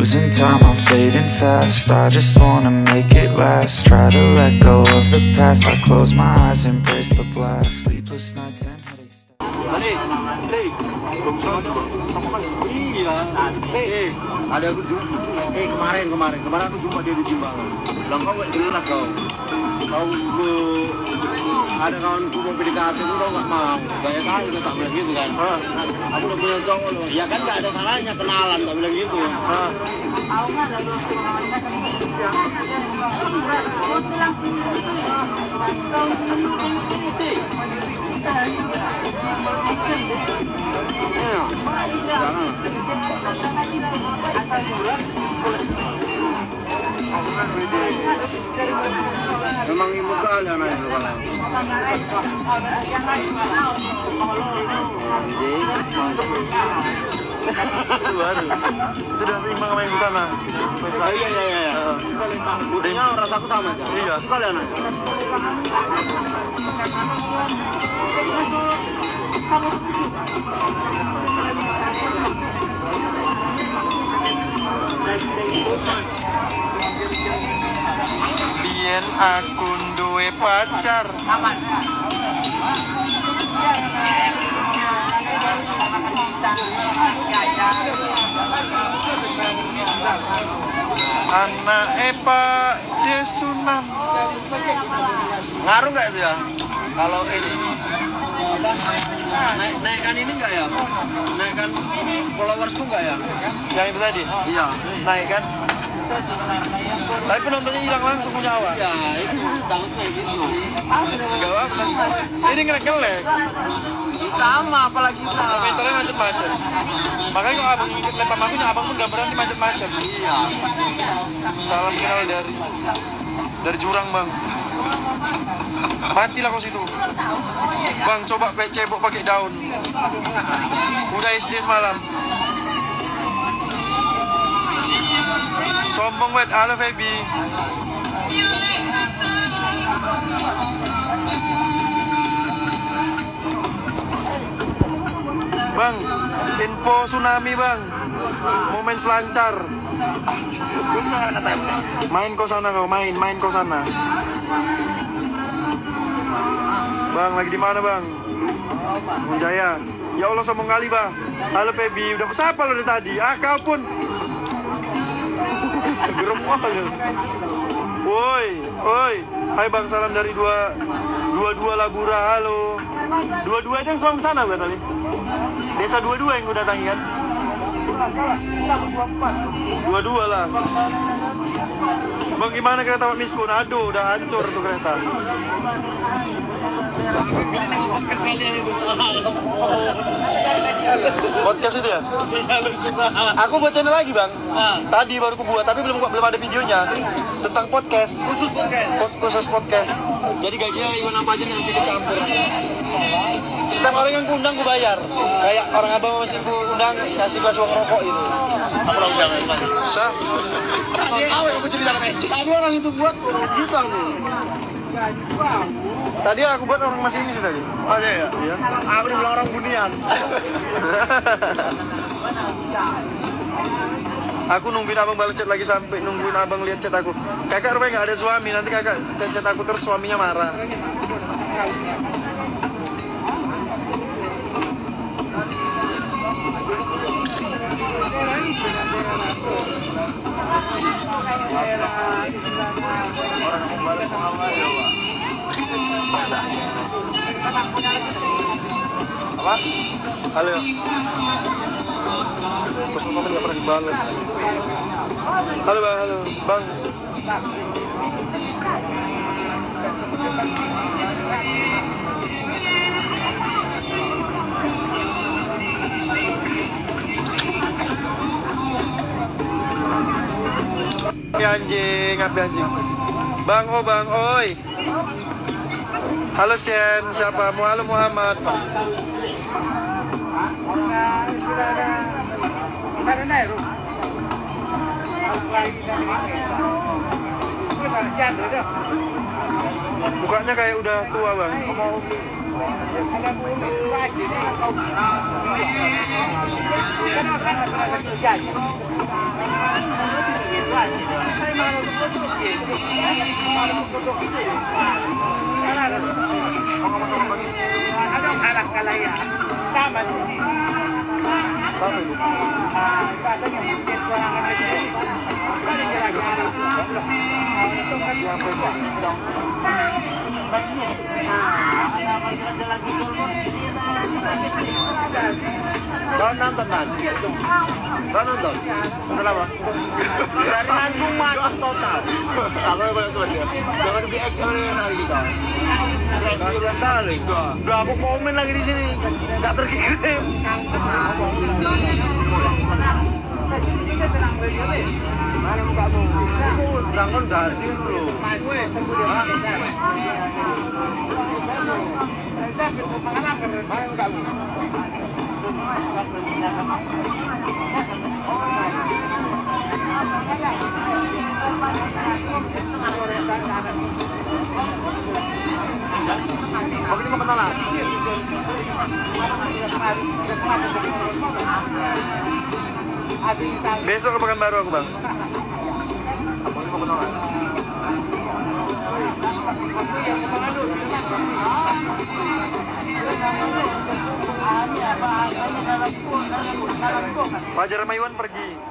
Losing time, I'm fading fast I just wanna make it last Try to let go of the past I close my eyes, embrace the blast Sleepless nights and headaches Balik, balik. Kamu mas? Iya. Eh, ada aku jumpa. Eh kemarin kemarin kemarin aku jumpa dia di Jimbangan. Bilang kau jelas kau. Kau ke ada kawanku mau PDKT itu kau nggak mau. Gaya kali kau tak bilang gitu kan. Aku udah punya cowok loh. Ya kan nggak ada salahnya kenalan tak bilang gitu. Iya. Itu baru itu udah seimbang sama yang di sana Oh, iya iya iya. Udahnya rasaku sama aja. Iya. Itu kali anak. biyen aku pacar anak Pak Desunan Ngaruh nggak itu ya? Kalau ini? Naik naikkan ini nggak ya? Naikkan followersku nggak ya? yang itu tadi Iya. naik kan tapi penontonnya hilang langsung punya awak Ya itu gitu. Gak apa? Ini ngelek-ngelek Sama apalagi kita. Komentarnya macet-macet. Makanya kalau abang ikut lempar aku abang pun gak berani macet-macet. Iya. Salam kenal dari Dari jurang bang. Matilah kau situ. Bang coba PC cebok pakai daun. Udah SD semalam. Sombong banget, halo Feby Bang, info tsunami bang. Momen selancar. Main kau sana kau, main, main kau sana. Bang, lagi di mana bang? Jaya. Ya Allah sombong kali bang. Halo Feby, udah kesapa lo dari tadi? Ah kau pun. Geremol lu. Woi, woi Hai bang, salam dari dua Dua dua Labura, halo Dua dua aja yang selalu sana kali? Desa dua dua yang gue datangi kan? Dua dua lah Bang gimana kereta Pak Miskun? Aduh, udah hancur tuh kereta Podcast itu ya? Aku buat channel lagi bang. Tadi baru aku buat, tapi belum belum ada videonya tentang podcast. Khusus podcast. Pod- Khusus podcast. Jadi gajinya Iwan apa aja yang sedikit campur. Setiap orang yang kuundang gue bayar. Kayak orang abang masih ku undang kasih gas uang rokok gitu. Apa undangan mas? Bisa? Awet aku ceritakan aja. Tadi orang itu buat juta nih. Tadi aku buat orang masih ini sih tadi. Oh iya. Iya. Aku dibilang orang bunian. aku nungguin abang balas chat lagi sampai nungguin abang lihat chat aku. Kakak rupanya nggak ada suami, nanti kakak chat chat aku terus suaminya marah. Apa? Halo. Pesan komen nggak pernah dibalas. Halo bang, halo bang. Api anjing, api anjing. Bang, oh bang, oi. Halo Sien, siapa? Halo Muhammad. Mukanya kayak udah tua bang. anak Apa itu? Siapa itu? Kau nonton? Kau nonton? Nonton apa? Dari Bandung macet total. Aku yang banyak sebenarnya. Jangan lebih dengan hari kita. Kasihan sekali. Udah aku komen lagi di sini. Gak terkirim. Mana mukamu? Aku jangan gak sih bro. Besok ke Pekanbaru aku bang. Kau ini mau Fajar sama pergi.